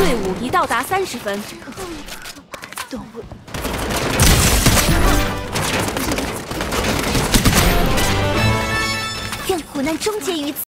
队伍已到达三十分，动，愿苦难终结于此。